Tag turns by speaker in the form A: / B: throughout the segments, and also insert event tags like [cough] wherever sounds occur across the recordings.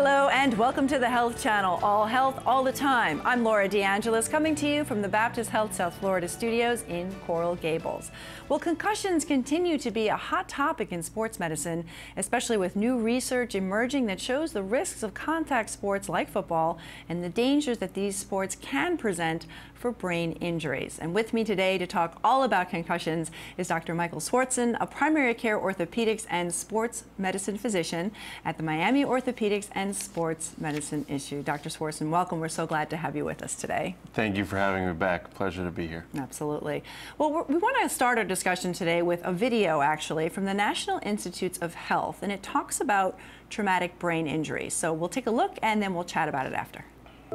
A: Hello and welcome to the Health Channel, all health all the time. I'm Laura DeAngelis coming to you from the Baptist Health South Florida studios in Coral Gables. Well, concussions continue to be a hot topic in sports medicine, especially with new research emerging that shows the risks of contact sports like football and the dangers that these sports can present for brain injuries. And with me today to talk all about concussions is Dr. Michael Swartzon, a primary care orthopedics and sports medicine physician at the Miami Orthopedics and Sports Medicine Issue. Dr. Swartzon, welcome. We're so glad to have you with us today.
B: Thank you for having me back. Pleasure to be here.
A: Absolutely. Well, we want to start our discussion today with a video actually from the National Institutes of Health, and it talks about traumatic brain injury. So we'll take a look and then we'll chat about it after.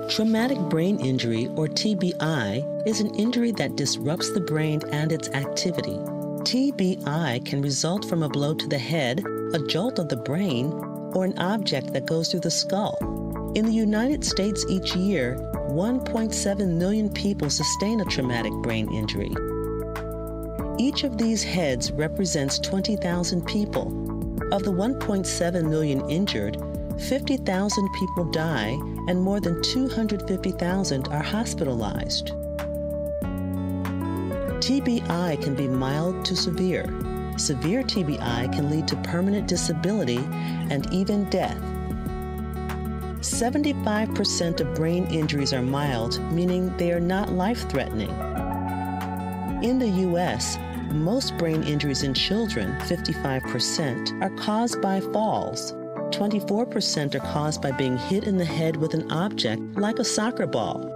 C: Traumatic brain injury, or TBI, is an injury that disrupts the brain and its activity. TBI can result from a blow to the head, a jolt of the brain, or an object that goes through the skull. In the United States each year, 1.7 million people sustain a traumatic brain injury. Each of these heads represents 20,000 people. Of the 1.7 million injured, 50,000 people die and more than 250,000 are hospitalized. TBI can be mild to severe. Severe TBI can lead to permanent disability and even death. 75% of brain injuries are mild, meaning they are not life threatening. In the U.S., most brain injuries in children, 55%, are caused by falls. 24% are caused by being hit in the head with an object like a soccer ball.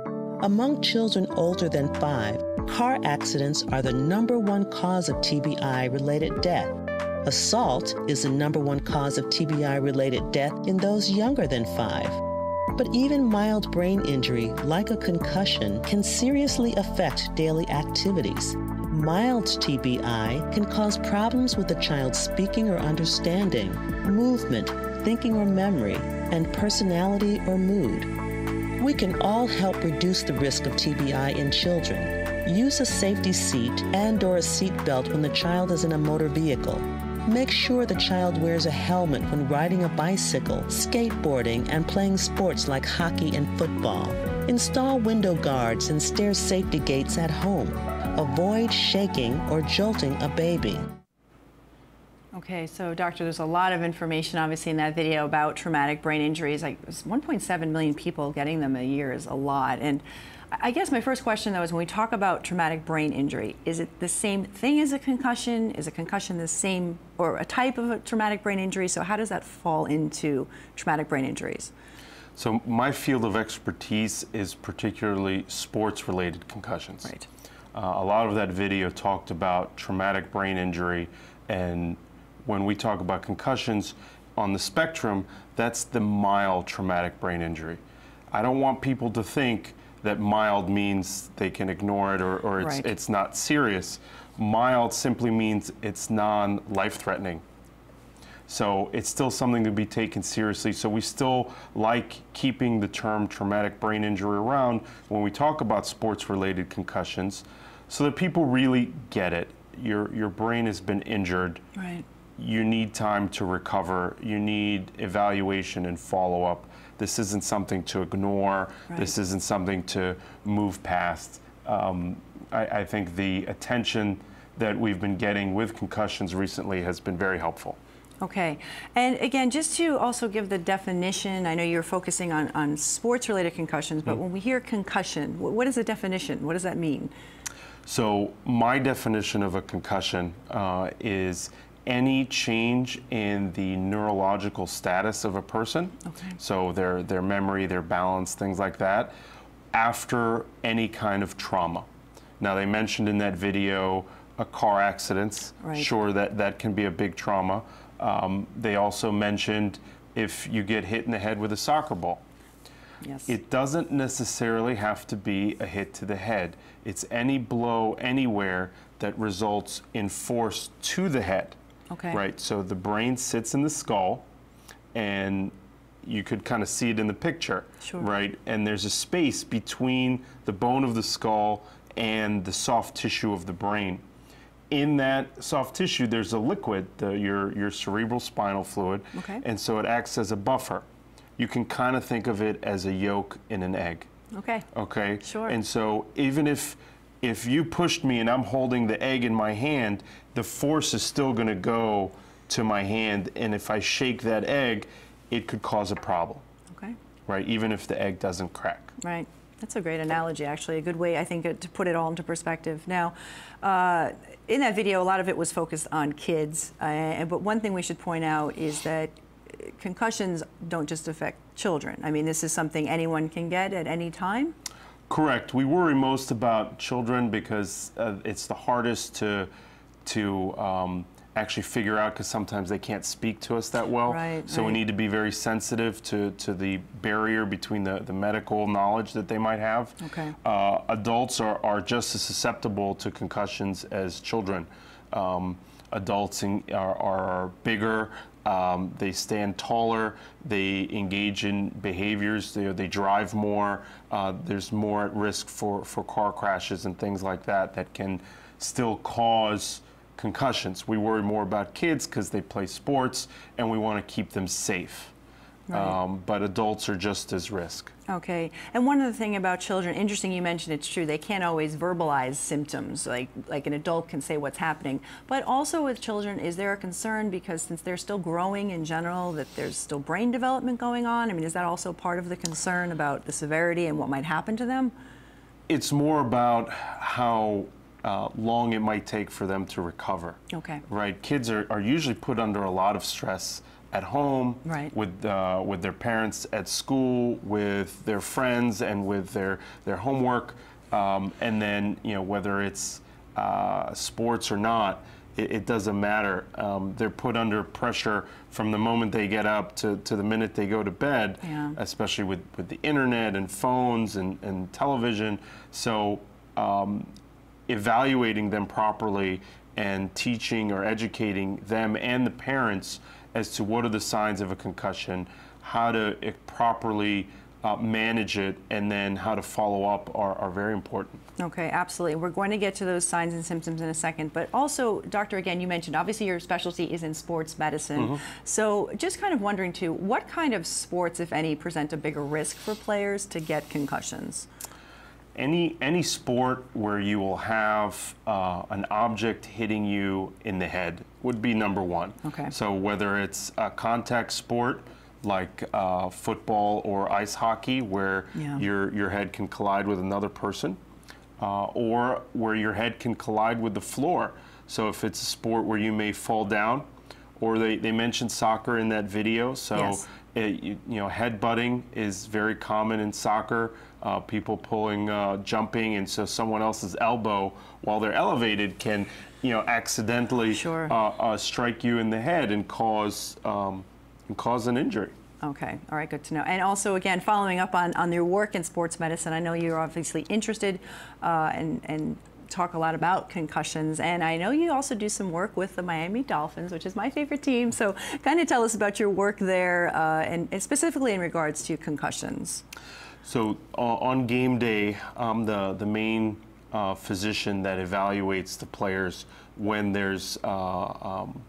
C: Among children older than five, car accidents are the number one cause of TBI related death. Assault is the number one cause of TBI related death in those younger than five. But even mild brain injury, like a concussion, can seriously affect daily activities. Mild TBI can cause problems with a child's speaking or understanding, movement, thinking or memory, and personality or mood. We can all help reduce the risk of TBI in children. Use a safety seat and or a seat belt when the child is in a motor vehicle. Make sure the child wears a helmet when riding a bicycle, skateboarding, and playing sports like hockey and football. Install window guards and stair safety gates at home. Avoid shaking or jolting a baby.
A: Okay, so doctor, there's a lot of information obviously in that video about traumatic brain injuries. Like 1.7 million people getting them a year is a lot. And I guess my first question though is when we talk about traumatic brain injury, is it the same thing as a concussion? Is a concussion the same or a type of a traumatic brain injury? So how does that fall into traumatic brain injuries?
B: So my field of expertise is particularly sports related concussions.
A: Right.
B: Uh, a lot of that video talked about traumatic brain injury and when we talk about concussions on the spectrum, that's the mild traumatic brain injury. I don't want people to think that mild means they can ignore it or, or it's,
A: Right.
B: it's not serious. Mild simply means it's non life threatening. So it's still something to be taken seriously. So we still like keeping the term traumatic brain injury around when we talk about sports related concussions so that people really get it. Your, your brain has been injured
A: Right.
B: You need time to recover. You need evaluation and follow up. This isn't something to ignore. This isn't something to move past. Um, I, I think the attention that we've been getting with concussions recently has been very helpful.
A: Okay. And again, just to also give the definition, I know you're focusing on, on sports related concussions, but when we hear concussion, what is the definition? What does that mean?
B: So, my definition of a concussion uh, is any change in the neurological status of a person.
A: Okay.
B: So, their, their memory, their balance, things like that, after any kind of trauma. Now, they mentioned in that video a car accidents.
A: Right.
B: Sure, that, that can be a big trauma. Um, they also mentioned if you get hit in the head with a soccer ball.
A: Yes.
B: It doesn't necessarily have to be a hit to the head. It's any blow anywhere that results in force to the head.
A: Okay.
B: Right? So the brain sits in the skull, and you could kind of see it in the picture.
A: Sure.
B: Right? And there's a space between the bone of the skull and the soft tissue of the brain. In that soft tissue, there's a liquid, the, your, your cerebral spinal fluid,
A: Okay.
B: and so it acts as a buffer. you can kind of think of it as a yolk in an egg.
A: Okay.
B: Okay.
A: Sure.
B: And so even if if you pushed me and I'm holding the egg in my hand, the force is still going to go to my hand, and if I shake that egg, it could cause a problem,
A: Okay.
B: right? Even if the egg doesn't crack.
A: Right. That's a great analogy, actually. A good way, I think, to put it all into perspective. Now, uh, in that video, a lot of it was focused on kids. Uh, but one thing we should point out is that concussions don't just affect children. I mean, this is something anyone can get at any time.
B: Correct. We worry most about children because uh, it's the hardest to to um, actually figure out because sometimes they can't speak to us that well.
A: Right,
B: so we need to be very sensitive to, to the barrier between the, the medical knowledge that they might have.
A: Okay.
B: Uh, adults are, are just as susceptible to concussions as children. Um, adults in, are, are bigger, um, they stand taller, they engage in behaviors, they, they drive more, uh, there's more at risk for, for car crashes and things like that that can still cause concussions. We worry more about kids because they play sports and we want to keep them safe.
A: Right.
B: Um, but adults are just as risk.
A: Okay. And one other thing about children, interesting you mentioned it's true, they can't always verbalize symptoms like, like an adult can say what's happening. But also with children, is there a concern because since they're still growing in general, that there's still brain development going on? I mean, is that also part of the concern about the severity and what might happen to them?
B: It's more about how uh, long it might take for them to recover.
A: Okay.
B: Right. Kids are, are usually put under a lot of stress at home,
A: Right.
B: with uh, with their parents at school, with their friends, and with their their homework, um, and then you know whether it's uh, sports or not. It, it doesn't matter. Um, they're put under pressure from the moment they get up to, to the minute they go to bed,
A: Yeah.
B: especially with, with the internet and phones and, and television. So um, evaluating them properly and teaching or educating them and the parents as to what are the signs of a concussion, how to eh, properly uh, manage it, and then how to follow up are, are very important.
A: Okay, absolutely. We're going to get to those signs and symptoms in a second. But also, Doctor, again, you mentioned obviously your specialty is in sports medicine. So just kind of wondering too, what kind of sports, if any, present a bigger risk for players to get concussions?
B: Any any sport where you will have uh, an object hitting you in the head would be number one.
A: Okay.
B: So whether it's a contact sport like uh, football or ice hockey, where
A: Yeah.
B: your your head can collide with another person, uh, or where your head can collide with the floor. So if it's a sport where you may fall down, or they, they mentioned soccer in that video. So
A: Yes.
B: it, you, you know, headbutting is very common in soccer. Uh, people pulling, uh, jumping, and so someone else's elbow while they're elevated can, you know, accidentally
A: Sure.
B: uh, uh, strike you in the head and cause um, and cause an injury.
A: Okay, all right, good to know. And also, again, following up on, on your work in sports medicine, I know you're obviously interested uh, and, and talk a lot about concussions. And I know you also do some work with the Miami Dolphins, which is my favorite team. So, kind of tell us about your work there uh, and, and specifically in regards to concussions.
B: So uh, on game day, I'm the, the main uh, physician that evaluates the players when there's uh, um,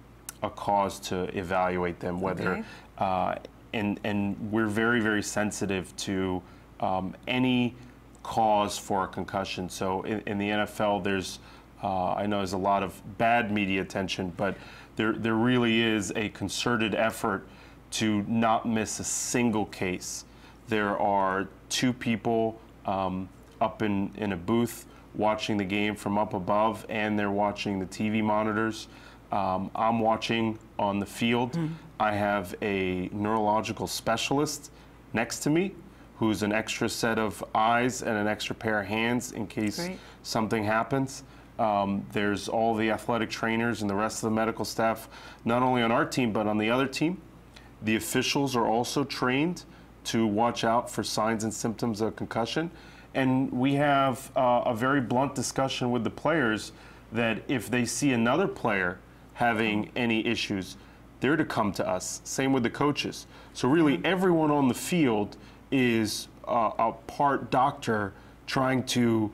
B: a cause to evaluate them, whether,
A: Okay.
B: uh, and, and we're very, very sensitive to um, any cause for a concussion. So in, in the NFL, there's, uh, I know there's a lot of bad media attention, but there, there really is a concerted effort to not miss a single case. There are two people um, up in, in a booth watching the game from up above, and they're watching the TV monitors. Um, I'm watching on the field. I have a neurological specialist next to me who's an extra set of eyes and an extra pair of hands in case
A: Great.
B: something happens. Um, there's all the athletic trainers and the rest of the medical staff, not only on our team, but on the other team. The officials are also trained to watch out for signs and symptoms of concussion. And we have uh, a very blunt discussion with the players that if they see another player having any issues, they're to come to us. Same with the coaches. So, really, everyone on the field is uh, a part doctor trying to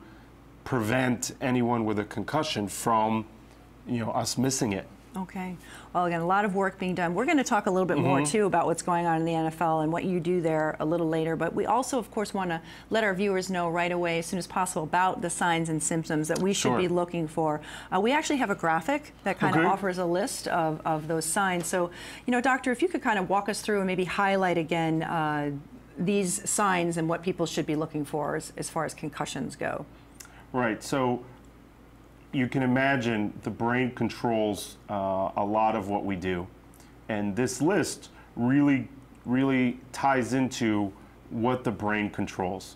B: prevent anyone with a concussion from you know us missing it
A: Okay. Well, again, a lot of work being done. We're going to talk a little bit more too about what's going on in the NFL and what you do there a little later. But we also, of course, want to let our viewers know right away, as soon as possible, about the signs and symptoms that we should
B: Sure.
A: be looking for. Uh, we actually have a graphic that kind
B: Okay.
A: of offers a list of, of those signs. So, you know, doctor, if you could kind of walk us through and maybe highlight again uh, these signs and what people should be looking for as, as far as concussions go.
B: Right. So you can imagine the brain controls uh, a lot of what we do. And this list really, really ties into what the brain controls.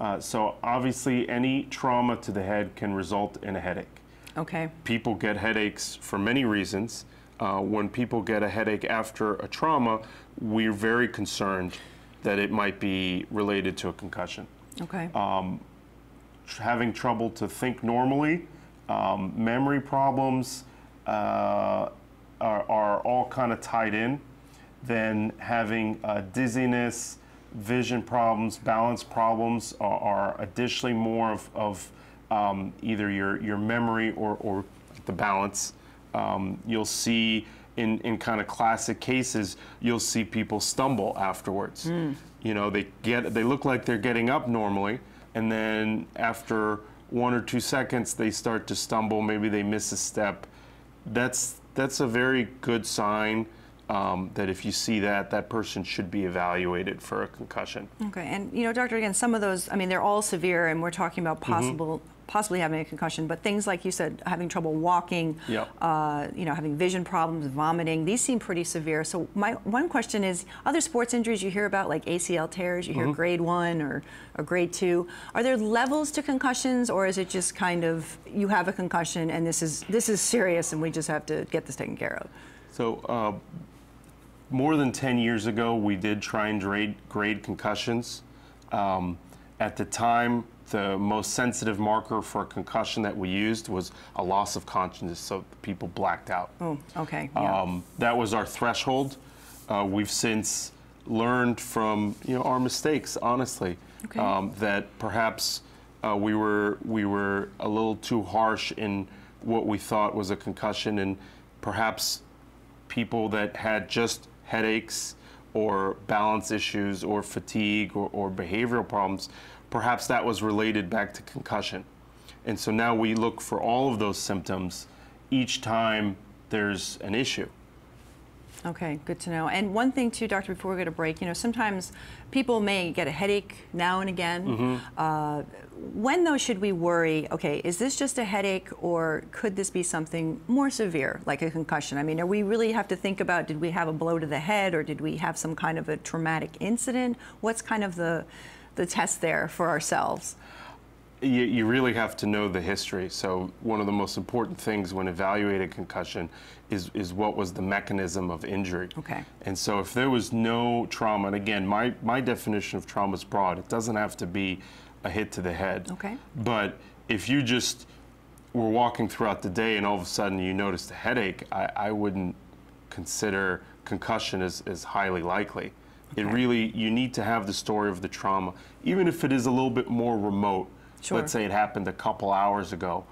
B: Uh, so obviously, any trauma to the head can result in a headache.
A: Okay.
B: People get headaches for many reasons. Uh, when people get a headache after a trauma, we're very concerned that it might be related to a concussion
A: Okay.
B: tr- having trouble to think normally, um, memory problems uh, are, are all kind of tied in. Then having uh, dizziness, vision problems, balance problems are, are additionally more of, of um, either your, your memory or, or the balance. Um, you'll see in, in kind of classic cases, you'll see people stumble afterwards. You know, they get they look like they're getting up normally, and then after one or two seconds, they start to stumble. Maybe they miss a step. That's that's a very good sign um, that if you see that, that person should be evaluated for a concussion.
A: Okay, and you know, doctor, again, some of those, I mean, they're all severe, and we're talking about
B: Mm-hmm.
A: possible, possibly having a concussion. But things like you said, having trouble walking,
B: Yep.
A: uh, you know, having vision problems, vomiting, these seem pretty severe. So my one question is, other sports injuries you hear about, like ACL tears, you hear
B: Mm-hmm.
A: grade one or, or grade two. Are there levels to concussions, or is it just kind of you have a concussion and this is this is serious, and we just have to get this taken care of?
B: So, uh, more than 10 years ago, we did try and grade, grade concussions. Um, at the time, the most sensitive marker for a concussion that we used was a loss of consciousness, so people blacked out.
A: Oh, okay, yeah.
B: Um, that was our threshold. Uh, we've since learned from you know our mistakes, honestly,
A: Okay.
B: um, that perhaps uh, we were we were a little too harsh in what we thought was a concussion, and perhaps people that had just headaches or balance issues or fatigue or, or behavioral problems, perhaps that was related back to concussion. And so now we look for all of those symptoms each time there's an issue.
A: Okay, good to know. And one thing too, doctor, before we go to break, you know, sometimes people may get a headache now and again.
B: Mm-hmm.
A: Uh, when though should we worry? Okay, is this just a headache, or could this be something more severe, like a concussion? I mean, are we really have to think about did we have a blow to the head, or did we have some kind of a traumatic incident? What's kind of the the test there for ourselves?
B: you, you really have to know the history. So one of the most important things when evaluating concussion is, is what was the mechanism of injury.
A: Okay.
B: And so if there was no trauma, and again, my, my definition of trauma is broad. It doesn't have to be a hit to the head.
A: Okay.
B: But if you just were walking throughout the day and all of a sudden you noticed a headache, I, I wouldn't consider concussion as, as highly likely. It really, you need to have the story of the trauma, even if it is a little bit more remote.
A: Sure.
B: Let's say it happened a couple hours ago.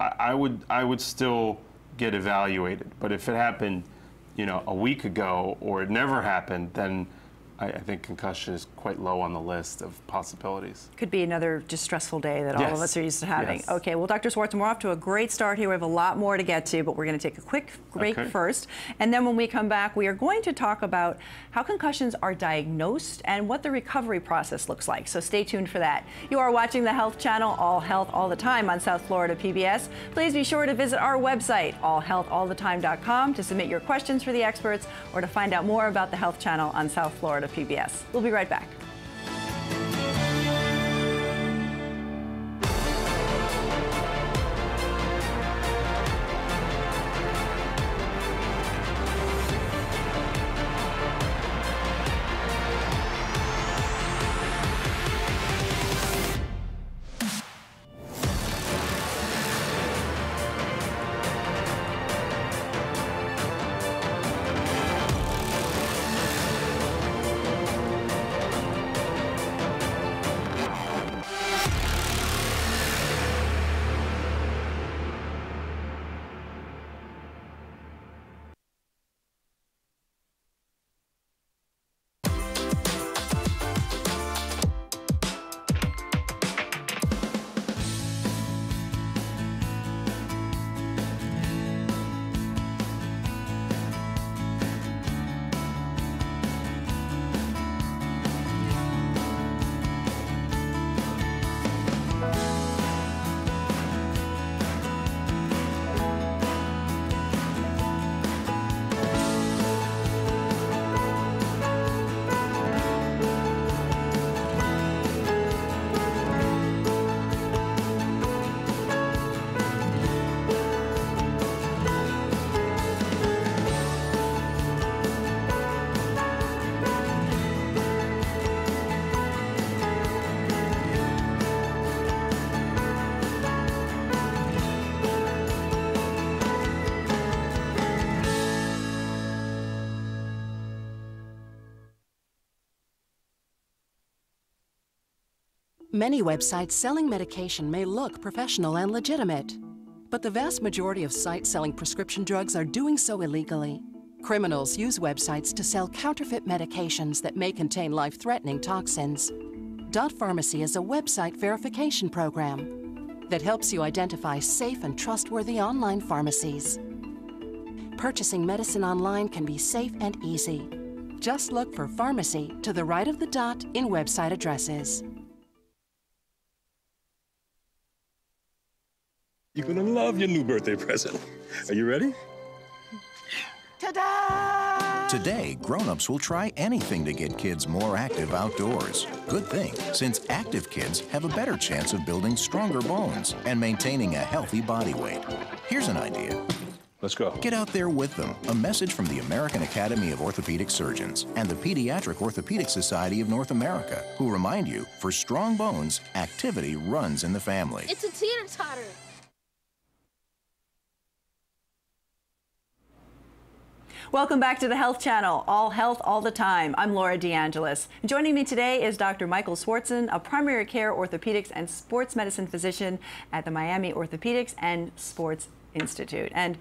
B: I, I would, I would still get evaluated. But if it happened, you know, a week ago or it never happened, then I, I think concussion is quite low on the list of possibilities.
A: Could be another just stressful day that all of us are used to having.
B: Yes.
A: Okay, well, Dr. Swartzon, we're off to a great start here. We have a lot more to get to, but we're going to take a quick break
B: Okay.
A: first. And then when we come back, we are going to talk about how concussions are diagnosed and what the recovery process looks like. So stay tuned for that. You are watching the Health Channel, All Health All the Time on South Florida PBS. Please be sure to visit our website, allhealthallthetime.com, to submit your questions for the experts or to find out more about the Health Channel on South Florida PBS. We'll be right back.
D: Many websites selling medication may look professional and legitimate, but the vast majority of sites selling prescription drugs are doing so illegally. Criminals use websites to sell counterfeit medications that may contain life threatening toxins. Dot Pharmacy is a website verification program that helps you identify safe and trustworthy online pharmacies. Purchasing medicine online can be safe and easy. Just look for pharmacy to the right of the dot in website addresses.
E: You're gonna love your new birthday present. Are you ready?
F: Today, grown-ups will try anything to get kids more active outdoors. Good thing, since active kids have a better chance of building stronger bones and maintaining a healthy body weight. Here's an idea.
E: Let's go.
F: Get out there with them. A message from the American Academy of Orthopedic Surgeons and the Pediatric Orthopedic Society of North America, who remind you, for strong bones, activity runs in the family.
G: It's a teeter
A: Welcome back to the Health Channel, all health all the time. I'm Laura DeAngelis. Joining me today is Dr. Michael Swartzon, a primary care orthopedics and sports medicine physician at the Miami Orthopedics and Sports Institute. And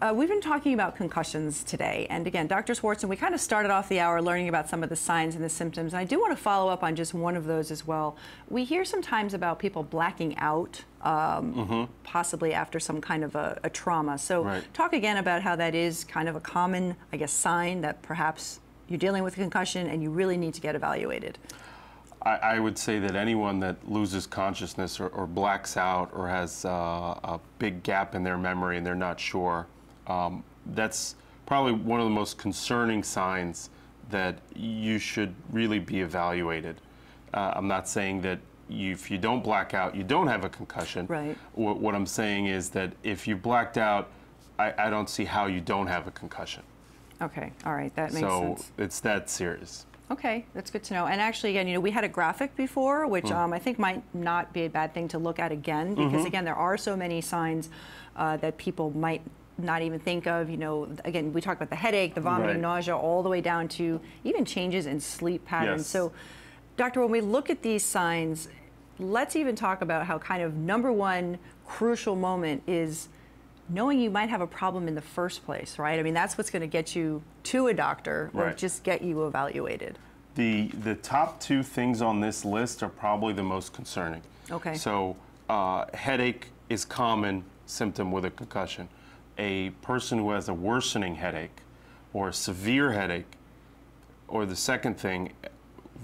A: uh, we've been talking about concussions today. And again, Dr. Swartzon, we kind of started off the hour learning about some of the signs and the symptoms. And I do want to follow up on just one of those as well. We hear sometimes about people blacking out, um,
B: Mm-hmm.
A: possibly after some kind of a, a trauma. So,
B: Right.
A: talk again about how that is kind of a common, I guess, sign that perhaps you're dealing with a concussion and you really need to get evaluated.
B: I, I would say that anyone that loses consciousness or, or blacks out or has uh, a big gap in their memory and they're not sure, um, that's probably one of the most concerning signs that you should really be evaluated. Uh, I'm not saying that you, if you don't black out, you don't have a concussion.
A: Right.
B: What, what I'm saying is that if you blacked out, I, I don't see how you don't have a concussion.
A: Okay, all right, that makes
B: so
A: sense.
B: So it's that serious.
A: Okay, that's good to know. And actually, again, you know, we had a graphic before, which um, I think might not be a bad thing to look at again, because again, there are so many signs uh, that people might not even think of. You know, again, we talked about the headache, the vomiting,
B: Right.
A: nausea, all the way down to even changes in sleep patterns.
B: Yes.
A: So, doctor, when we look at these signs, let's even talk about how kind of number one crucial moment is knowing you might have a problem in the first place, right? I mean, that's what's going to get you to a doctor or
B: Right.
A: just get you evaluated.
B: The the top two things on this list are probably the most concerning.
A: Okay.
B: So uh, headache is common symptom with a concussion. A person who has a worsening headache or a severe headache, or the second thing,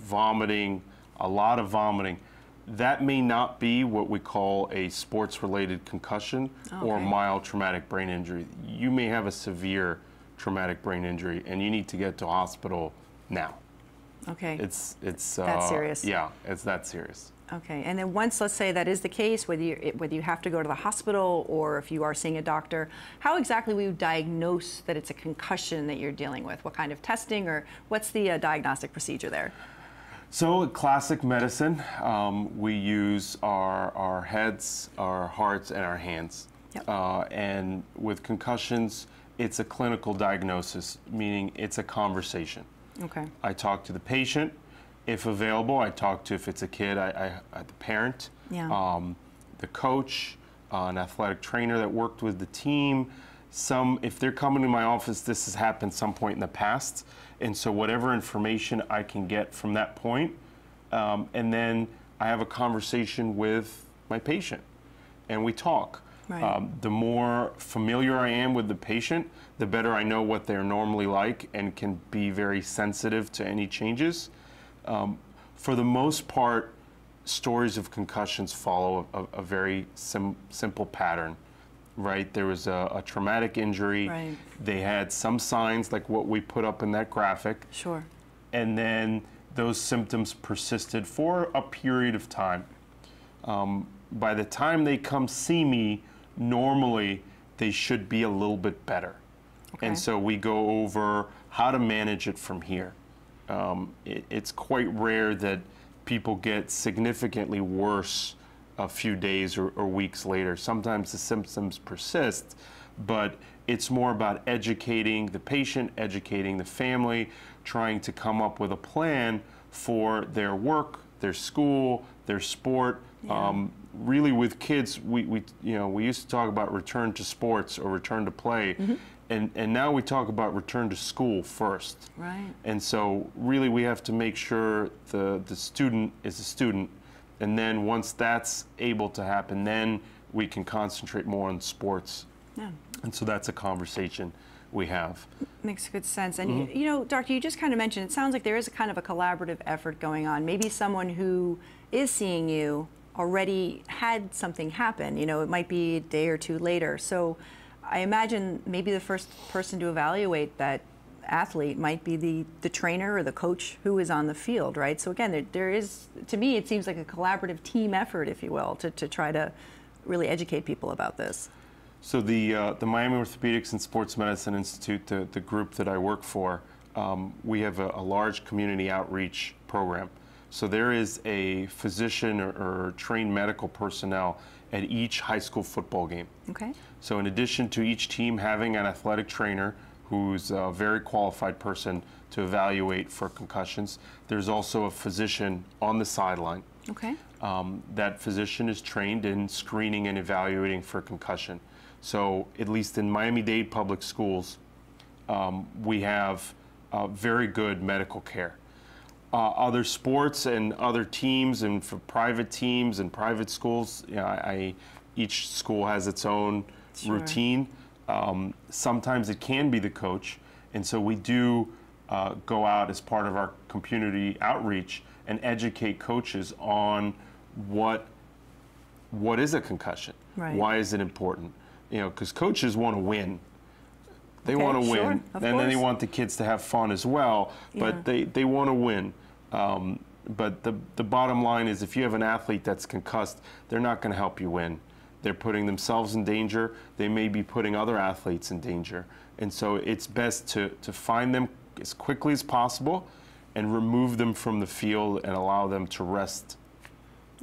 B: vomiting, a lot of vomiting, that may not be what we call a sports-related concussion or mild traumatic brain injury. You may have a severe traumatic brain injury, and you need to get to hospital now.
A: Okay.
B: It's it's
A: That
B: uh,
A: serious?
B: Yeah, it's that serious.
A: Okay, and then once, let's say that is the case, whether you, whether you have to go to the hospital or if you are seeing a doctor, how exactly will you diagnose that it's a concussion that you're dealing with? What kind of testing or what's the uh, diagnostic procedure there?
B: So, classic medicine, um, we use our, our heads, our hearts, and our hands.
A: Yep.
B: Uh, and with concussions, it's a clinical diagnosis, meaning it's a conversation.
A: Okay.
B: I talk to the patient. If available, I talk to, if it's a kid, I, I, I the parent,
A: Yeah.
B: um, the coach, uh, an athletic trainer that worked with the team. Some, if they're coming to my office, this has happened some point in the past. And so, whatever information I can get from that point, um, and then I have a conversation with my patient and we talk.
A: Right.
B: Um, the more familiar I am with the patient, the better I know what they're normally like and can be very sensitive to any changes. Um, for the most part, stories of concussions follow a, a very sim- simple pattern, right? There was a, a traumatic injury.
A: Right.
B: They had some signs like what we put up in that graphic
A: Sure.
B: and then those symptoms persisted for a period of time. Um, by the time they come see me, normally they should be a little bit better.
A: Okay.
B: And so we go over how to manage it from here. Um, it, it's quite rare that people get significantly worse a few days or, or weeks later. Sometimes the symptoms persist, but it's more about educating the patient, educating the family, trying to come up with a plan for their work, their school, their sport. Um, really, with kids, we, we you know we used to talk about return to sports or return to play, and and now we talk about return to school first.
A: Right.
B: And so, really, we have to make sure the the student is a student, and then once that's able to happen, then we can concentrate more on sports.
A: Yeah.
B: And so that's a conversation we have.
A: Makes good sense. And
B: Mm-hmm.
A: you, you know, doctor, you just kind of mentioned it sounds like there is a kind of a collaborative effort going on. Maybe someone who is seeing you already had something happen. You know, it might be a day or two later. So I imagine maybe the first person to evaluate that athlete might be the, the trainer or the coach who is on the field, right? So again, there, there is, to me, it seems like a collaborative team effort, if you will, to, to try to really educate people about this.
B: So the uh, the Miami Orthopedics and Sports Medicine Institute, the, the group that I work for, um, we have a, a large community outreach program. So there is a physician or, or trained medical personnel at each high school football game.
A: Okay?
B: So in addition to each team having an athletic trainer who's a very qualified person to evaluate for concussions, there's also a physician on the sideline.
A: Okay.
B: Um, that physician is trained in screening and evaluating for concussion. So, at least in Miami Dade Public Schools, um, we have uh, very good medical care. Uh, other sports and other teams, and for private teams and private schools, you know, I, I, each school has its own
A: Sure.
B: routine. Um, sometimes it can be the coach, and so we do uh, go out as part of our community outreach and educate coaches on what what is a concussion?
A: Right.
B: Why is it important? You know, because coaches want to win. They
A: Okay,
B: want to
A: sure,
B: win, and then they want the kids to have fun as well. But
A: Yeah.
B: they, they want to win. Um, but the the bottom line is, if you have an athlete that's concussed, they're not going to help you win. They're putting themselves in danger. They may be putting other athletes in danger. And so it's best to, to find them as quickly as possible and remove them from the field and allow them to rest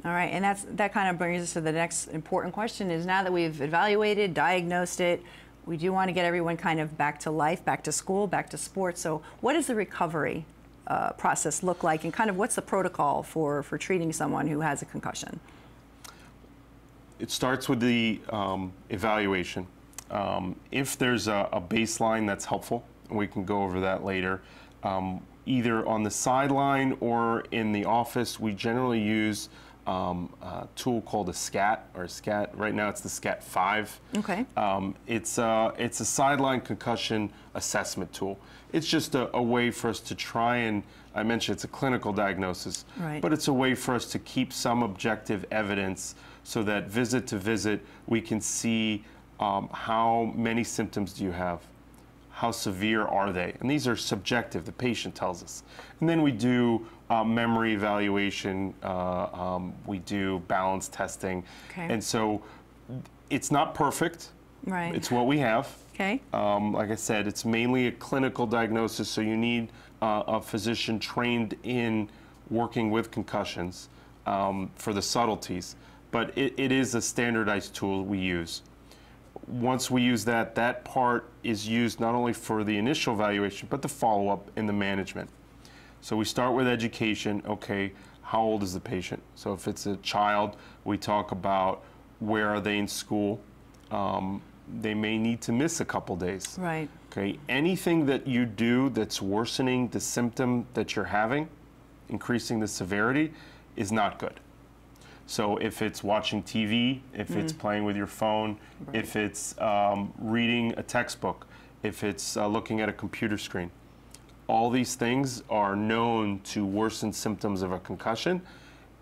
A: All right, and that's that kind of brings us to the next important question: is now that we've evaluated, diagnosed it, we do want to get everyone kind of back to life, back to school, back to sports. So, what does the recovery uh, process look like, and kind of what's the protocol for for treating someone who has a concussion?
B: It starts with the um, evaluation. Um, if there's a, a baseline that's helpful, we can go over that later. Um, either on the sideline or in the office, we generally use um, a tool called a SCAT or a SCAT. Right now, it's the SCAT 5.
A: Okay.
B: Um, it's, a, it's a sideline concussion assessment tool. It's just a, a way for us to try and, I mentioned it's a clinical diagnosis,
A: Right.
B: but it's a way for us to keep some objective evidence so that visit to visit we can see um, how many symptoms do you have how severe are they and these are subjective the patient tells us and then we do uh, memory evaluation uh, um, we do balance testing
A: Okay.
B: and so it's not perfect
A: Right.
B: it's what we have
A: Okay.
B: um, like I said, it's mainly a clinical diagnosis, so you need uh, a physician trained in working with concussions um, for the subtleties. But it, it is a standardized tool we use. Once we use that, that part is used not only for the initial evaluation, but the follow up in the management. So we start with education. Okay, how old is the patient? So if it's a child, we talk about where are they in school. Um, they may need to miss a couple days.
A: Right.
B: Okay, anything that you do that's worsening the symptom that you're having, increasing the severity, is not good. So if it's watching TV, if it's playing with your phone, if it's um, reading a textbook, if it's uh, looking at a computer screen, all these things are known to worsen symptoms of a concussion,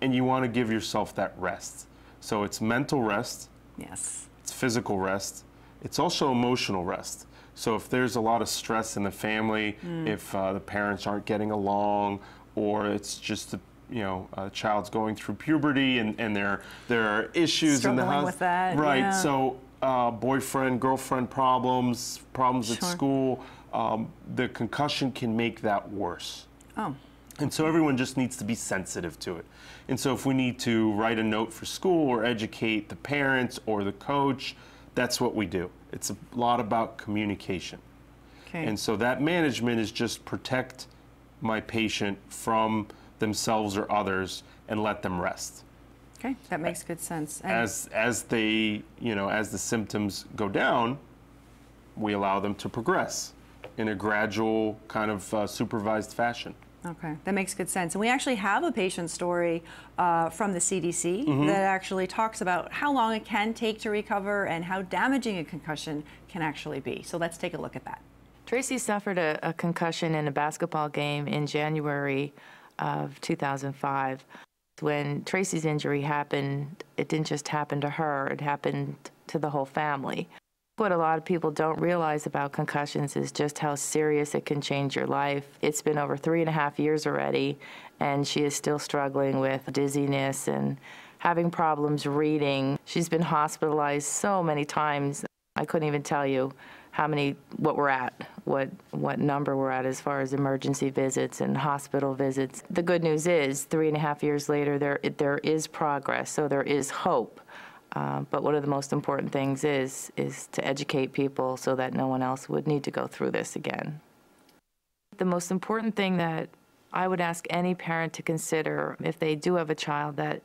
B: and you want to give yourself that rest. So it's mental rest,
A: Yes.
B: it's physical rest, it's also emotional rest. So if there's a lot of stress in the family, if uh, the parents aren't getting along, or it's just a, you know a child's going through puberty and, and there there are issues in the
A: Struggling
B: house,
A: with that,
B: right?
A: yeah.
B: So uh, boyfriend girlfriend problems, problems at school, um, the concussion can make that worse.
A: Oh.
B: And so everyone just needs to be sensitive to it. And so if we need to write a note for school or educate the parents or the coach, that's what we do. It's a lot about communication.
A: Okay.
B: And so that management is just protect my patient from themselves or others and let them rest.
A: Okay, that makes good sense. And
B: As as they, you know, as the symptoms go down, we allow them to progress in a gradual kind of uh, supervised fashion.
A: Okay, that makes good sense. And we actually have a patient story uh, from the CDC that actually talks about how long it can take to recover and how damaging a concussion can actually be. So let's take a look at that.
G: Tracy suffered a, a concussion in a basketball game in January of 2005. When Tracy's injury happened, it didn't just happen to her, it happened to the whole family. What a lot of people don't realize about concussions is just how serious it can change your life. It's been over three and a half years already, and she is still struggling with dizziness and having problems reading. She's been hospitalized so many times. I couldn't even tell you how many, what we're at, what, what number we're at as far as emergency visits and hospital visits. The good news is, three and a half years later, there, there is progress, so there is hope. Uh, but one of the most important things is, is to educate people so that no one else would need to go through this again. The most important thing that I would ask any parent to consider if they do have a child that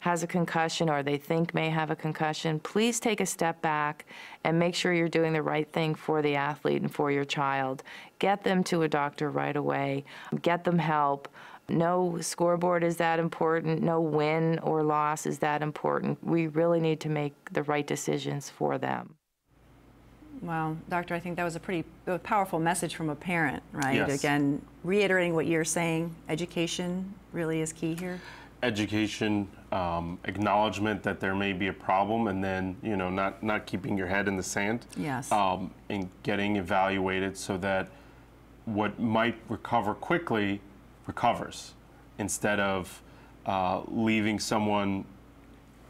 G: has a concussion or they think may have a concussion, please take a step back and make sure you're doing the right thing for the athlete and for your child. Get them to a doctor right away, get them help. No scoreboard is that important, no win or loss is that important. We really need to make the right decisions for them.
A: Well, doctor, I think that was a pretty powerful message from a parent, right?
B: Yes.
A: Again, reiterating what you're saying, education really is key here.
B: Education, um, acknowledgement that there may be a problem, and then you know not not keeping your head in the sand.
A: Yes.
B: Um, and getting evaluated so that what might recover quickly recovers, instead of uh, leaving someone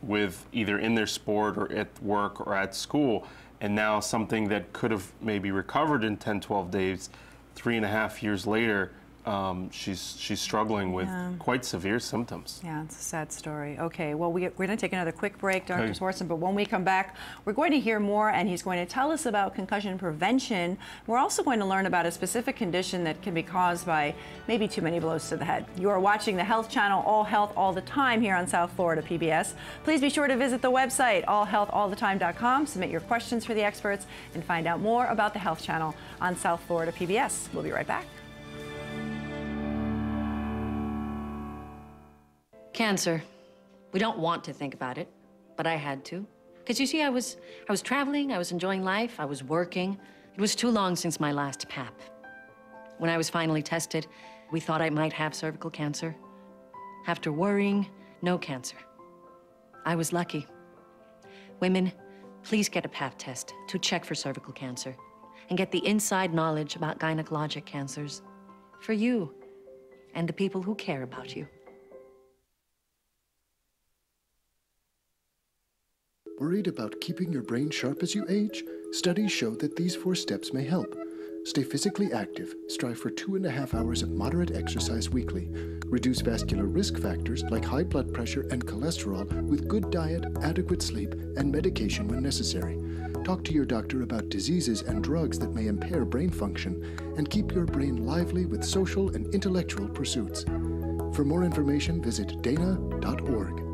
B: with either in their sport or at work or at school, and now something that could have maybe recovered in 10, 12 days, three and a half years later, um, she's she's struggling with
A: Yeah.
B: quite severe symptoms.
A: Yeah, it's a sad story. Okay, well, we, we're going to take another quick break, Dr.
B: Okay.
A: Swartzon, but when we come back, we're going to hear more, and he's going to tell us about concussion prevention. We're also going to learn about a specific condition that can be caused by maybe too many blows to the head. You are watching the Health Channel, All Health All the Time here on South Florida PBS. Please be sure to visit the website, allhealthallthetime.com, submit your questions for the experts, and find out more about the Health Channel on South Florida PBS. We'll be right back.
H: Cancer. We don't want to think about it, but I had to. Because you see, I was, I was traveling, I was enjoying life, I was working. It was too long since my last PAP. When I was finally tested, we thought I might have cervical cancer. After worrying, no cancer. I was lucky. Women, please get a pap test to check for cervical cancer and get the inside knowledge about gynecologic cancers for you and the people who care about you.
I: Worried about keeping your brain sharp as you age? Studies show that these four steps may help. Stay physically active, strive for two and a half hours of moderate exercise weekly, reduce vascular risk factors like high blood pressure and cholesterol with good diet, adequate sleep, and medication when necessary. Talk to your doctor about diseases and drugs that may impair brain function, and keep your brain lively with social and intellectual pursuits. For more information, visit dana.org.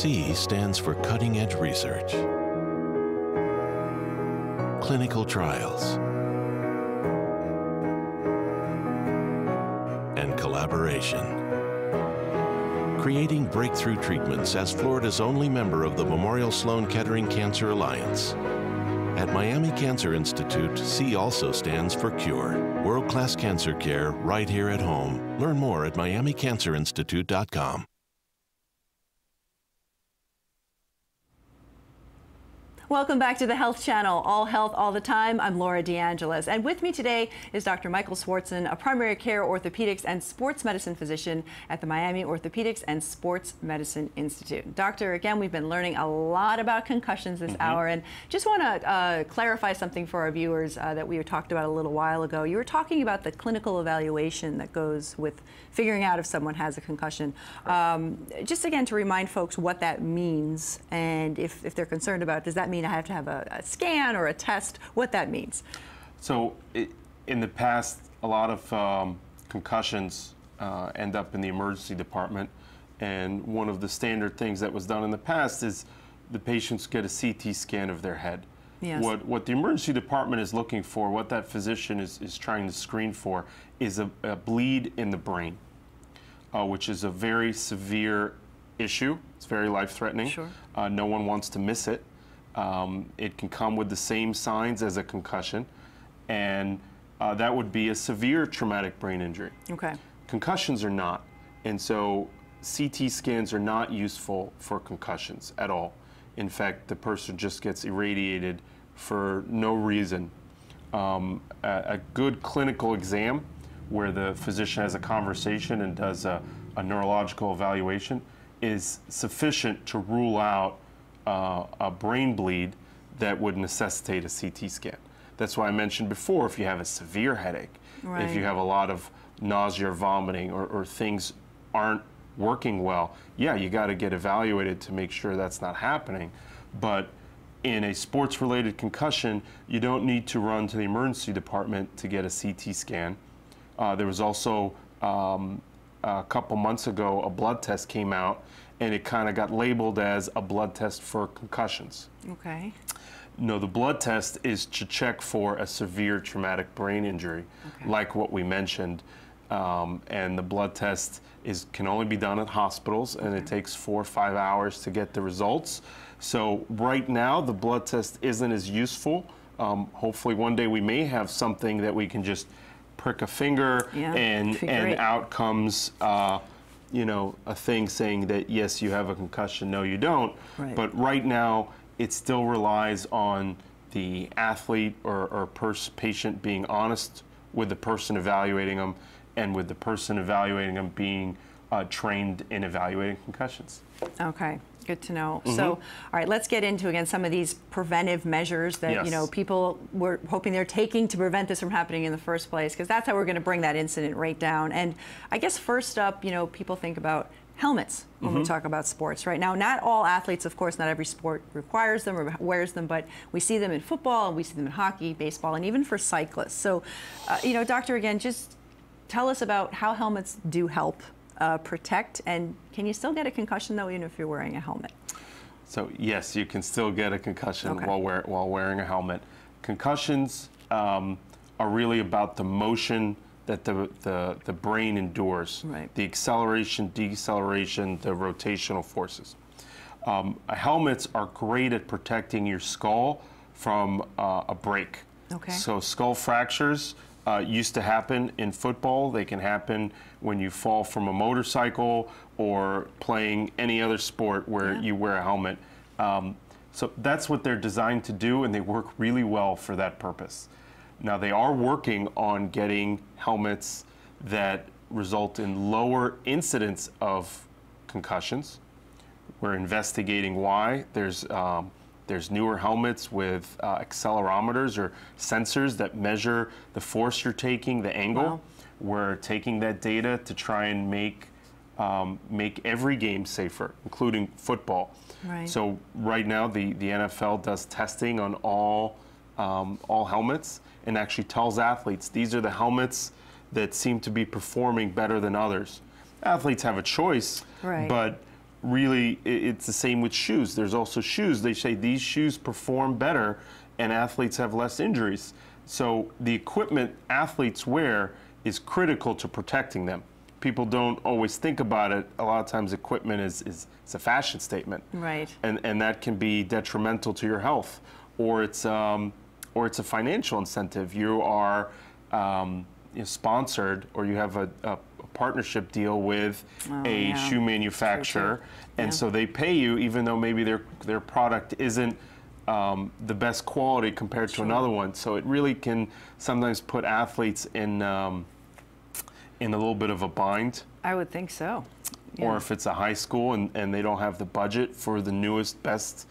J: C stands for cutting edge research, clinical trials, and collaboration. Creating breakthrough treatments as Florida's only member of the Memorial Sloan Kettering Cancer Alliance. At Miami Cancer Institute, C also stands for CURE, world class cancer care right here at home. Learn more at miamicancerinstitute.com.
A: Welcome back to the Health Channel, all health all the time. I'm Laura DeAngelis, and with me today is Dr. Michael Swartzon, a primary care orthopedics and sports medicine physician at the Miami Orthopedics and Sports Medicine Institute. Doctor, again, we've been learning a lot about concussions this mm -hmm. hour, and just want to uh, clarify something for our viewers uh, that we talked about a little while ago. You were talking about the clinical evaluation that goes with figuring out if someone has a concussion. Um, just again to remind folks what that means, and if, if they're concerned about, it, does that mean mean I have to have a, a scan or a test, what that means.
B: So it, in the past, a lot of um, concussions uh, end up in the emergency department. And one of the standard things that was done in the past is the patients get a CT scan of their head. Yes. What, what the emergency department is looking for, what that physician is, is trying to screen for, is a, a bleed in the brain, uh, which is a very severe issue. It's very life threatening. Sure. Uh, no one wants to miss it. Um, it can come with the same signs as a concussion, and uh, that would be a severe traumatic brain injury.
A: Okay.
B: Concussions are not, and so CT scans are not useful for concussions at all. In fact, the person just gets irradiated for no reason. Um, a, a, good clinical exam where the physician has a conversation and does a, a neurological evaluation is sufficient to rule out uh, a brain bleed that would necessitate a CT scan. That's why I mentioned before if you have a severe headache, right. if you have a lot of nausea or vomiting, or, or things aren't working well, yeah, you got to get evaluated to make sure that's not happening. But in a sports related concussion, you don't need to run to the emergency department to get a CT scan. Uh, there was also um, a couple months ago, a blood test came out and it kind of got labeled as a blood test for concussions.
A: Okay.
B: No, the blood test is to check for a severe traumatic brain injury, okay. like what we mentioned. Um, and the blood test is can only be done at hospitals, and okay. it takes four or five hours to get the results. So right now, the blood test isn't as useful. Um, hopefully, one day we may have something that we can just prick a finger yeah, and and out comes. Uh, you know, a thing saying that yes, you have a concussion, no, you don't. Right. But right now, it still relies on the athlete or, or patient being honest with the person evaluating them and with the person evaluating them being uh, trained in evaluating concussions.
A: Okay. Good to know. Mm -hmm. So, all right, let's get into again some of these preventive measures that yes. you know people were hoping they're taking to prevent this from happening in the first place, because that's how we're going to bring that incident rate down. And I guess first up, you know, people think about helmets when mm -hmm. we mm-hmm. talk about sports right now not all athletes of course not every sport requires them or wears them but we see them in football and we see them in hockey baseball and even for cyclists so uh, you know doctor again just tell us about how helmets do help uh, protect? And can you still get a concussion though, even if you're wearing a helmet?
B: So yes, you can still get a concussion okay. while, wear, while wearing a helmet. Concussions um, are really about the motion that the, the, the brain endures, right. the acceleration, deceleration, the rotational forces. Um, helmets are great at protecting your skull from uh, a break.
A: Okay.
B: So skull fractures uh, used to happen in football. They can happen when you fall from a motorcycle or playing any other sport where yeah. you wear a helmet. Um, so that's what they're designed to do, and they work really well for that purpose. Now, they are working on getting helmets that result in lower incidence of concussions. We're investigating why. There's um, there's newer helmets with uh, accelerometers or sensors that measure the force you're taking, the angle. Wow. We're taking that data to try and make um, make every game safer, including football. Right. So right now, the, the NFL does testing on all um, all helmets and actually tells athletes these are the helmets that seem to be performing better than others. Athletes have a choice, right. but really, it's the same with shoes. There's also shoes. They say these shoes perform better and athletes have less injuries. So the equipment athletes wear is critical to protecting them. People don't always think about it. A lot of times, equipment is, is, is a fashion statement
A: Right.
B: and and that can be detrimental to your health, or it's um, or it's a financial incentive. You are um, you know, sponsored, or you have a, a, a partnership deal with
A: Oh,
B: a
A: yeah.
B: shoe manufacturer, and
A: Yeah.
B: so they pay you even though maybe their their product isn't. Um, the best quality compared to another one, so it really can sometimes put athletes in um, in a little bit of a bind.
A: I would think so.
B: or if it's a high school and, and they don't have the budget for the newest, best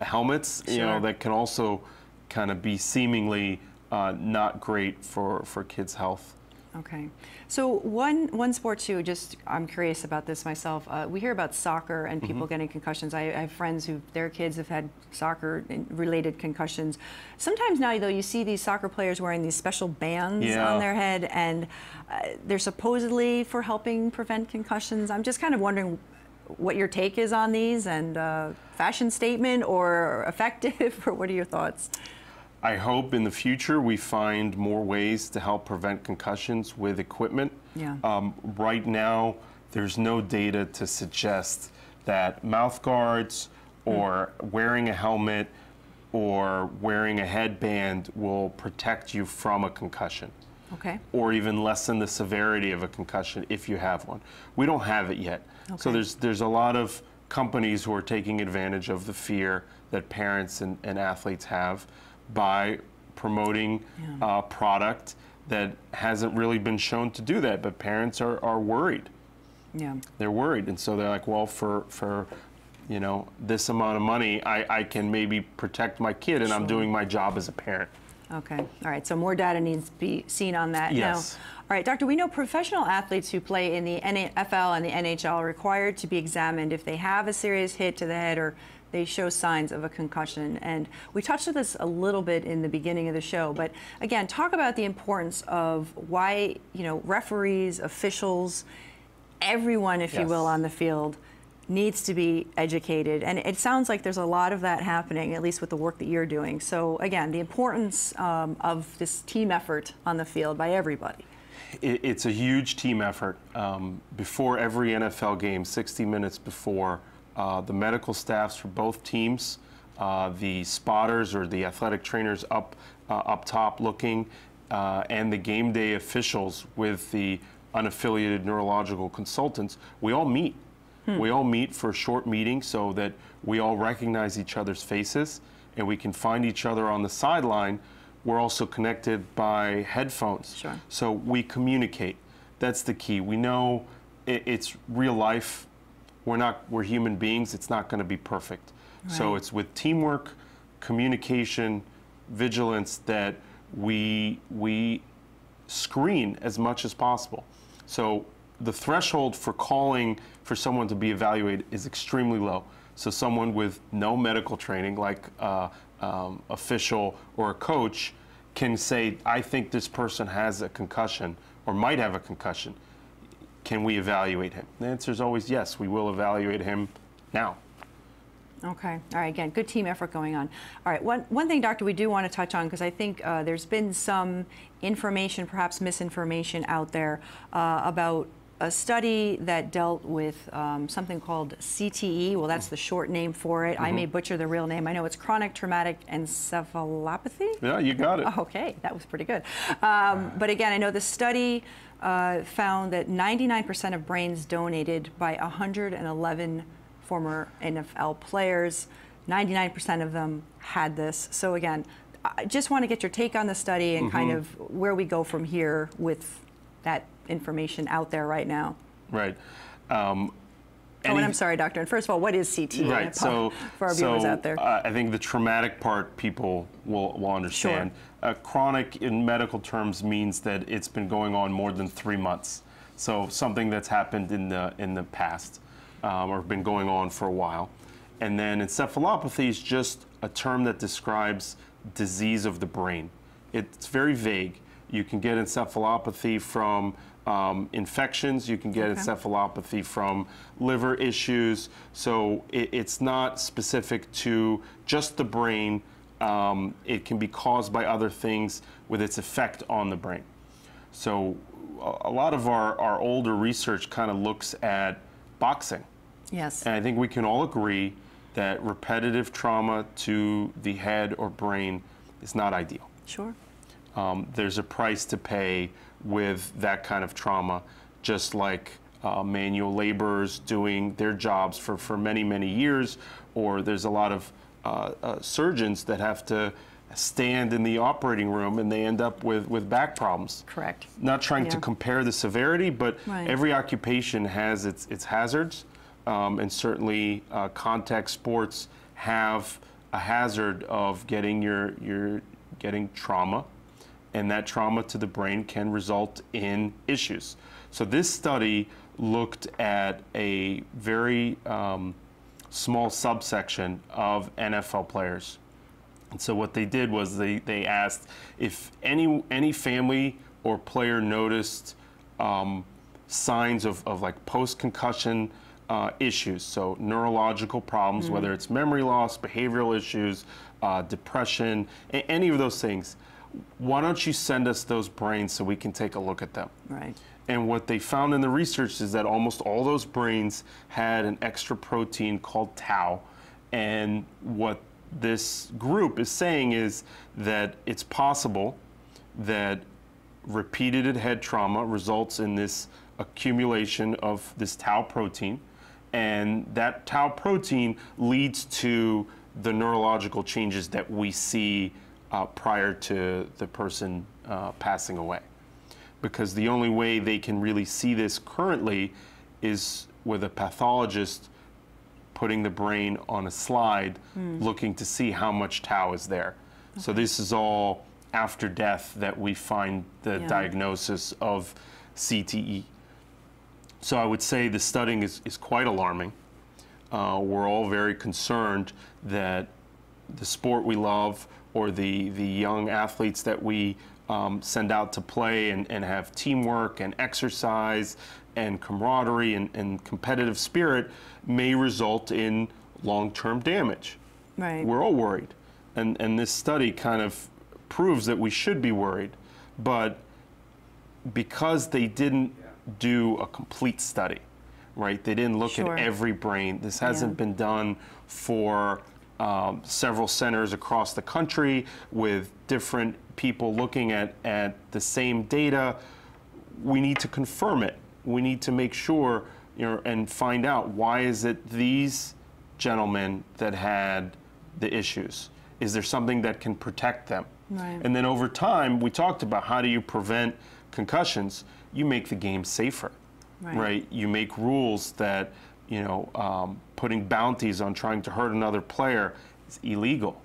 B: helmets, you know, that can also kind of be seemingly uh, not great for, for kids' health.
A: Okay. So one one sport too. Just I'm curious about this myself. Uh, we hear about soccer and people getting concussions. I, I have friends who their kids have had soccer related concussions. Sometimes now though you see these soccer players wearing these special bands
B: Yeah.
A: on their head, and uh, they're supposedly for helping prevent concussions. I'm just kind of wondering what your take is on these and uh, fashion statement or [laughs] effective or what are your thoughts?
B: I hope in the future we find more ways to help prevent concussions with equipment.
A: Yeah.
B: Um, right now, there's no data to suggest that mouth guards or wearing a helmet or wearing a headband will protect you from a concussion
A: Okay.
B: or even lessen the severity of a concussion if you have one. We don't have it yet.
A: Okay.
B: So there's there's a lot of companies who are taking advantage of the fear that parents and, and athletes have by promoting
A: Yeah.
B: a product that hasn't really been shown to do that. But parents are, are worried.
A: Yeah.
B: They're worried. And so they're like, well, for for you know, this amount of money, I, I can maybe protect my kid and I'm doing my job as a parent.
A: Okay. All right. So more data needs to be seen on that.
B: Yes.
A: Now, all right, Doctor. We know professional athletes who play in the NFL and the NHL are required to be examined if they have a serious hit to the head or they show signs of a concussion. And we touched on this a little bit in the beginning of the show, but again, talk about the importance of why you know referees, officials, everyone, if you will, on the field needs to be educated. And it sounds like there's a lot of that happening, at least with the work that you're doing. So, again, the importance um, of this team effort on the field by everybody.
B: It's a huge team effort. Um, before every NFL game, 60 minutes before, uh, the medical staffs for both teams, uh, the spotters or the athletic trainers up uh, up top looking, uh, and the game day officials with the unaffiliated neurological consultants, we all meet. We all meet for a short meeting so that we all recognize each other's faces and we can find each other on the sideline. We're also connected by headphones.
A: Sure.
B: So we communicate. That's the key. We know it's real life. We're not. We're human beings. It's not going to be perfect. So it's with teamwork, communication, vigilance that we we screen as much as possible. So the threshold for calling for someone to be evaluated is extremely low. So someone with no medical training, like uh, um, official or a coach, can say, "I think this person has a concussion or might have a concussion. Can we evaluate him?" The answer is always yes. We will evaluate him now.
A: Okay. All right. Again, good team effort going on. All right. One, one thing, Doctor, we do want to touch on because I think uh, there's been some information, perhaps misinformation out there uh, about a study that dealt with um, something called CTE. Well, that's the short name for it. I may butcher the real name. I know it's chronic traumatic encephalopathy.
B: Yeah, you got it.
A: Okay, that was pretty good. Um, but again, I know the study uh, found that 99% of brains donated by 111 former NFL players, 99% of them had this. So again, I just want to get your take on the study and kind of where we go from here with that information out there right now.
B: Right. Um,
A: Oh, and I'm sorry, doctor. And first of all, what is CTE?
B: Right. So
A: for our
B: so,
A: viewers out there.
B: Uh, I think the traumatic part people will, will understand. Uh, chronic in medical terms means that it's been going on more than three months. So something that's happened in the in the past um, or been going on for a while. And then encephalopathy is just a term that describes disease of the brain. It's very vague. You can get encephalopathy from um, infections. You can get
A: Okay.
B: encephalopathy from liver issues. So it, it's not specific to just the brain. Um, it can be caused by other things with its effect on the brain. So a- lot of our, our older research kind of looks at boxing.
A: Yes.
B: And I think we can all agree that repetitive trauma to the head or brain is not ideal.
A: Sure.
B: Um, there's a price to pay with that kind of trauma, just like uh, manual laborers doing their jobs for, for many, many years, or there's a lot of surgeons that have to stand in the operating room and they end up with, with back problems.
A: Correct.
B: Not trying to compare the severity, but
A: Right.
B: every occupation has its, its hazards, um, and certainly uh, contact sports have a hazard of getting your, your getting trauma, and that trauma to the brain can result in issues. So this study looked at a very um, small subsection of NFL players. And so what they did was they, they asked if any any family or player noticed um, signs of, of like post concussion uh, issues, so neurological problems,
A: Mm-hmm.
B: whether it's memory loss, behavioral issues, uh, depression, a- any of those things. Why don't you send us those brains so we can take a look at them?
A: Right.
B: And what they found in the research is that almost all those brains had an extra protein called tau. And what this group is saying is that it's possible that repeated head trauma results in this accumulation of this tau protein. And that tau protein leads to the neurological changes that we see uh, prior to the person uh, passing away because the only way they can really see this currently is with a pathologist putting the brain on a slide looking to see how much tau is there. So this is all after death that we find the
A: Yeah.
B: diagnosis of CTE. So I would say the studying is, is quite alarming. Uh, we're all very concerned that the sport we love or the, the young athletes that we um, send out to play and, and have teamwork and exercise and camaraderie and, and competitive spirit may result in long-term damage.
A: Right.
B: We're all worried. And, and this study kind of proves that we should be worried. But because they didn't do a complete study, right? They didn't look
A: Sure.
B: at every brain. This hasn't
A: Yeah.
B: been done for um, several centers across the country with different people looking at, at the same data. We need to confirm it. We need to make sure, you know, and find out why is it these gentlemen that had the issues? Is there something that can protect them?
A: Right.
B: And then over time, we talked about how do you prevent concussions? You make the game safer,
A: Right.
B: You make rules that, you know, um, putting bounties on trying to hurt another player is illegal.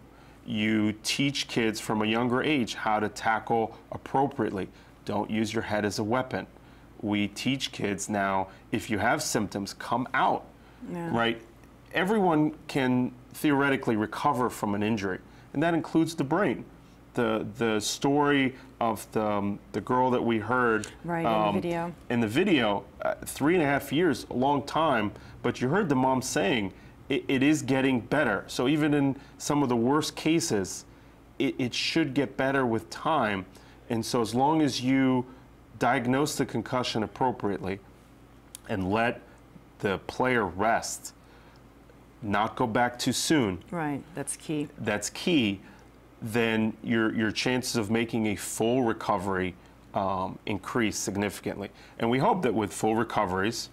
B: You teach kids from a younger age how to tackle appropriately. Don't use your head as a weapon. We teach kids now if you have symptoms, come out,
A: Yeah.
B: right? Everyone can theoretically recover from an injury, and that includes the brain. The, the story of the, um, the girl that we heard
A: Right, in the video.
B: in the video, uh, three and a half years, a long time, but you heard the mom saying it, it is getting better. So even in some of the worst cases, it, it should get better with time. And so as long as you diagnose the concussion appropriately and let the player rest, not go back too soon,
A: Right. That's key.
B: that's key, then your your chances of making a full recovery um, increase significantly. And we hope that with full recoveries,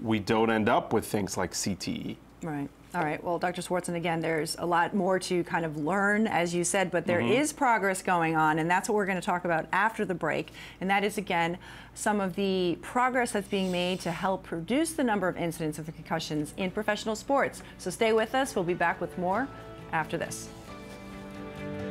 B: we don't end up with things like. CTE.
A: Right. All right. Well, Dr. Swartzon, again, there's a lot more to kind of learn, as you said, but there is progress going on, and that's what we're going to talk about after the break. And that is, again, some of the progress that's being made to help reduce the number of incidents of concussions in professional sports. So stay with us. We'll be back with more after this.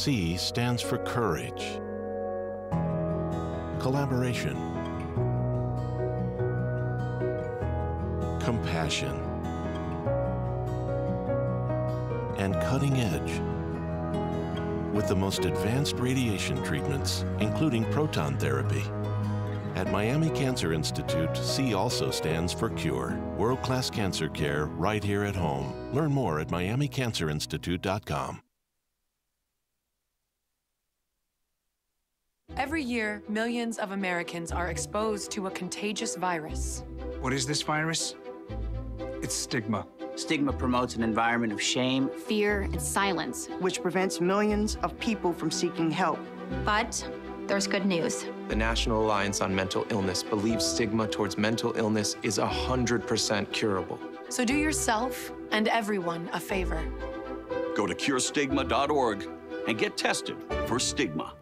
J: C stands for courage, collaboration, compassion, and cutting edge with the most advanced radiation treatments, including proton therapy. At Miami Cancer Institute, C also stands for CURE, world class cancer care right here at home. Learn more at miamicancerinstitute.com.
K: Every year, millions of Americans are exposed to a contagious virus.
L: What is this virus? It's stigma.
M: Stigma promotes an environment of shame,
N: fear, and silence,
O: which prevents millions of people from seeking help.
N: But there's good news.
P: The National Alliance on Mental Illness believes stigma towards mental illness is 100% curable.
K: So do yourself and everyone a favor.
Q: Go to curestigma.org and get tested for stigma.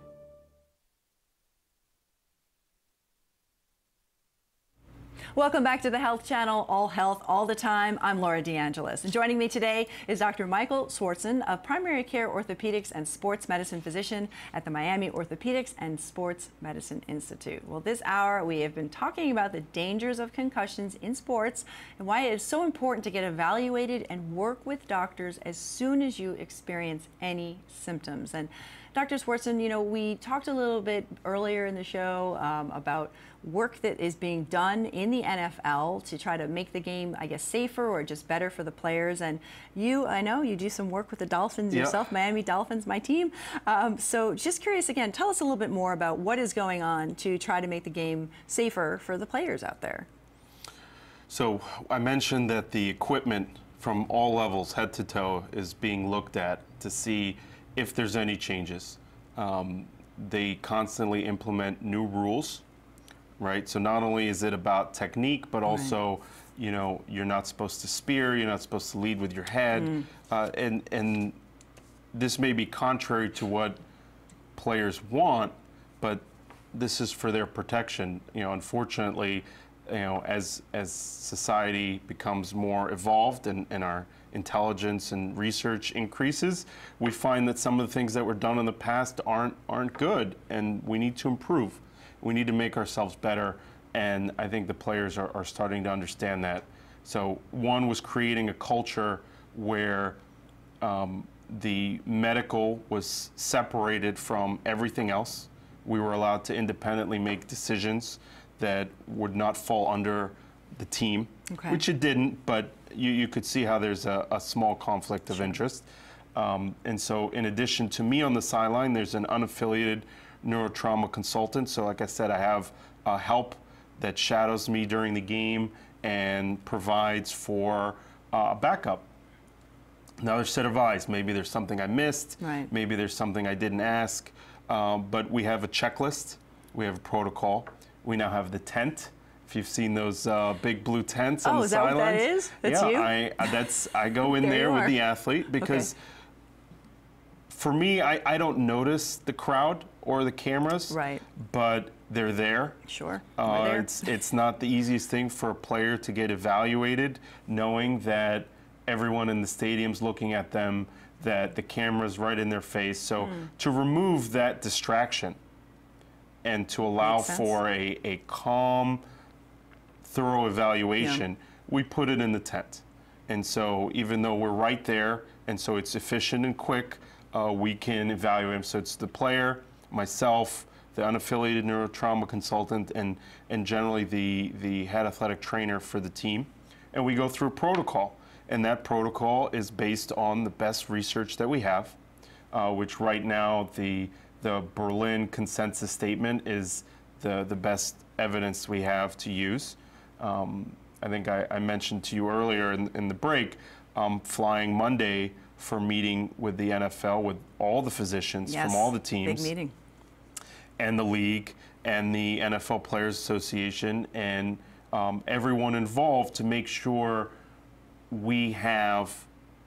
A: Welcome back to the Health Channel, all health, all the time. I'm Laura DeAngelis. And joining me today is Dr. Michael Swartzon, a primary care orthopedics and sports medicine physician at the Miami Orthopedics and Sports Medicine Institute. Well, this hour we have been talking about the dangers of concussions in sports and why it is so important to get evaluated and work with doctors as soon as you experience any symptoms. And Dr. Swartzon, you know, we talked a little bit earlier in the show um, about work that is being done in the NFL to try to make the game, I guess, safer or just better for the players. And you, I know you do some work with the Dolphins
B: Yeah.
A: yourself, Miami Dolphins, my team. Um, so just curious again, tell us a little bit more about what is going on to try to make the game safer for the players out there.
B: So I mentioned that the equipment from all levels, head to toe, is being looked at to see if there's any changes. Um, they constantly implement new rules, right? So not only is it about technique, but also, you know, you're not supposed to spear, you're not supposed to lead with your head,
R: Mm.
B: uh, and and this may be contrary to what players want, but this is for their protection. You know, unfortunately, you know, as as society becomes more evolved and, and our intelligence and research increases, we find that some of the things that were done in the past aren't aren't good, and we need to improve. We need to make ourselves better, and I think the players are, are starting to understand that. So one was creating a culture where um, the medical was separated from everything else. We were allowed to independently make decisions that would not fall under the team,
R: Okay.
B: which it didn't, but you, you could see how there's a, a small conflict of interest. Um, and so, in addition to me on the sideline, there's an unaffiliated neurotrauma consultant. So, like I said, I have uh, help that shadows me during the game and provides for uh, backup another set of eyes. Maybe there's something I missed.
A: Right.
B: Maybe there's something I didn't ask. Um, but we have a checklist. We have a protocol. We now have the tent. If you've seen those uh, big blue tents on
A: Oh,
B: the
A: is that what
B: sidelines,
A: that is? That's
B: yeah,
A: you?
B: I, I that's I go in [laughs]
A: There
B: there, with the athlete because for me, I, I don't notice the crowd or the cameras.
A: Right.
B: But they're there.
A: Sure.
B: Uh,
A: there.
B: it's it's not the easiest thing for a player to get evaluated, knowing that everyone in the stadium's looking at them, that the camera's right in their face. So
A: Hmm.
B: to remove that distraction and to allow for a, a calm, thorough evaluation, we put it in the tent. And so even though we're right there, and so it's efficient and quick, uh, we can evaluate them. So it's the player, myself, the unaffiliated neurotrauma consultant, and, and generally the, the head athletic trainer for the team. And we go through protocol. And that protocol is based on the best research that we have, uh, which right now the, the Berlin consensus statement is the, the best evidence we have to use. Um, I think I, I mentioned to you earlier in, in the break, um, flying Monday for meeting with the NFL with all the physicians
A: Yes,
B: from all the teams
A: Big meeting.
B: and the league and the NFL Players Association and um, everyone involved to make sure we have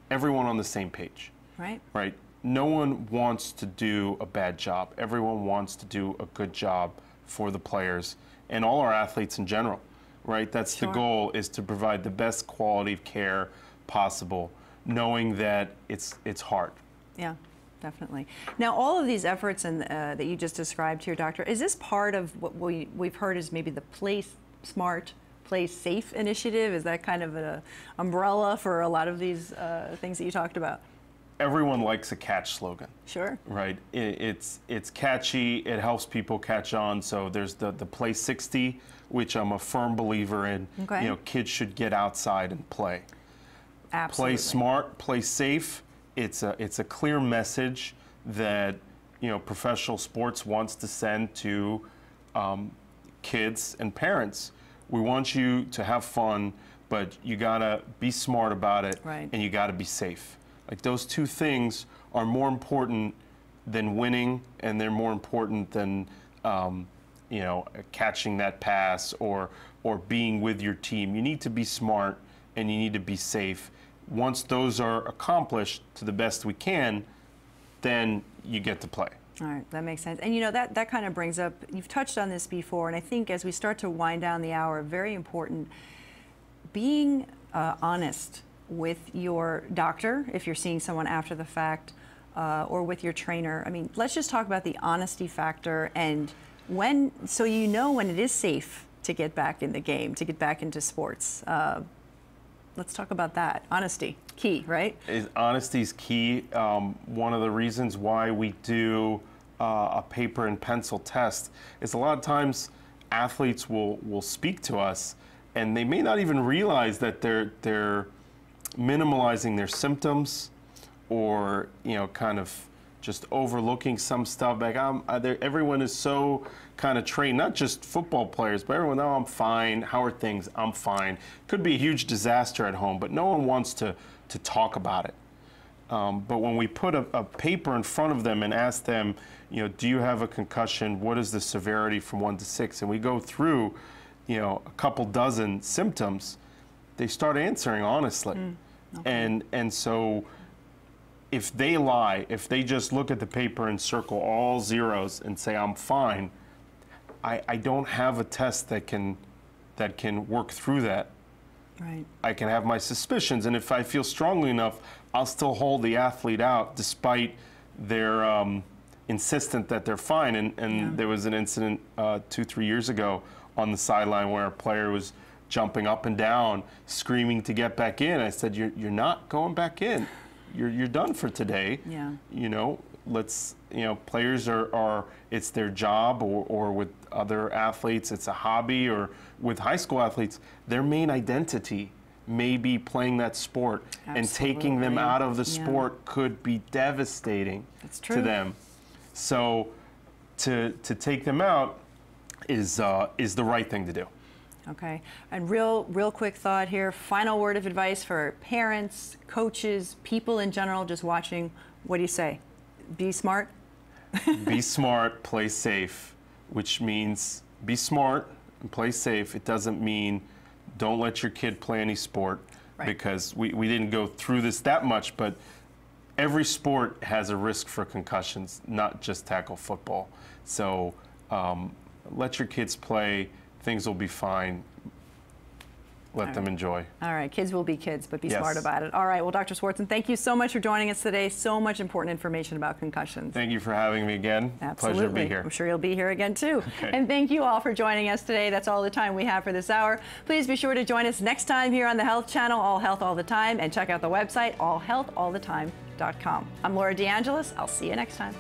B: everyone on the same page.
A: Right.
B: Right. No one wants to do a bad job. Everyone wants to do a good job for the players and all our athletes in general. Right. That's
A: Sure.
B: the goal is to provide the best quality of care possible, knowing that it's it's hard.
A: Yeah. definitely. Now, all of these efforts and uh, that you just described here, Doctor, is this part of what we, we've heard is maybe the Play Smart, Play Safe initiative? Is that kind of an umbrella for a lot of these uh, things that you talked about?
B: Everyone likes a catch slogan.
A: Sure.
B: Right. It, it's it's catchy. It helps people catch on. So there's the the Play 60, which I'm a firm believer in.
A: Okay.
B: You know, kids should get outside and play.
A: Absolutely.
B: Play smart, play safe. It's a it's a clear message that you know professional sports wants to send to um, kids and parents. We want you to have fun, but you gotta be smart about it,
A: Right.
B: and you gotta be safe. Like those two things are more important than winning, and they're more important than um, you know catching that pass or or being with your team. You need to be smart and you need to be safe. Once those are accomplished to the best we can, then you get to play.
A: All right, that makes sense. And you know, that, that kind of brings up, you've touched on this before, and I think as we start to wind down the hour, very important, being uh, honest with your doctor, if you're seeing someone after the fact, uh, or with your trainer. I mean, let's just talk about the honesty factor and when, so you know when it is safe to get back in the game, to get back into sports. Uh, let's talk about that. Honesty, key, right?
B: Is honesty is key. Um, one of the reasons why we do uh, a paper and pencil test is a lot of times athletes will will speak to us and they may not even realize that they're they're minimalizing their symptoms or you know kind of just overlooking some stuff like I'm, uh, everyone is so kind of train not just football players but everyone oh i'm fine. How are things? I'm fine. Could be a huge disaster at home but no one wants to to talk about it. Um, but when we put a, a paper in front of them and ask them you know do you have a concussion? What is the severity from one to six? and we go through you know a couple dozen symptoms they start answering honestly. And and so if they lie, if they just look at the paper and circle all zeros and say I'm fine, I, I don't have a test that can that can work through that.
A: Right.
B: I can have my suspicions, and if I feel strongly enough, I'll still hold the athlete out despite their um, insistent that they're fine. And, and there was an incident uh, two, three years ago on the sideline where a player was jumping up and down, screaming to get back in. I said, "You're you're not going back in. You're you're done for today.
A: Yeah.
B: You know, let's you know, players are are it's their job, or or with other athletes, it's a hobby, or with high school athletes, their main identity." May be playing that sport and taking them out of the
A: Yeah.
B: sport could be devastating to
A: true.
B: them. So, to to take them out is uh, is the right thing to do.
A: Okay. And real, real quick thought here. Final word of advice for parents, coaches, people in general just watching. What do you say? Be smart.
B: Be smart, play safe, which means be smart and play safe. It doesn't mean don't let your kid play any sport
A: Right.
B: because we, we didn't go through this that much, but every sport has a risk for concussions, not just tackle football. So um, let your kids play, things will be fine. Let
A: All
B: them
A: right.
B: enjoy.
A: All right, kids will be kids, but be
B: Yes.
A: smart about it. All right, well, Dr. Swartzon, thank you so much for joining us today. So much important information about concussions.
B: Thank you for having me again.
A: Absolutely.
B: Pleasure to be here.
A: I'm sure you'll be here again too.
B: Okay.
A: And thank you all for joining us today. That's all the time we have for this hour. Please be sure to join us next time here on the Health Channel, All Health All the Time, and check out the website, allhealthallthetime.com. I'm Laura DeAngelis. I'll see you next time.